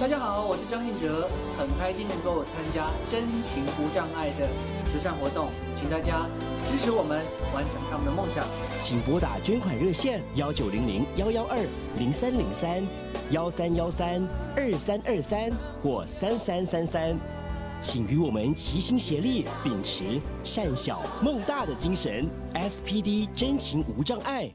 大家好我是张信哲很开心能够参加真情无障碍的慈善活动请大家支持我们完成他们的梦想。请拨打捐款热线幺九零零幺幺二零三零三幺三幺三二三二三或三三三三请与我们齐心协力秉持善小梦大的精神 spd 真情无障碍。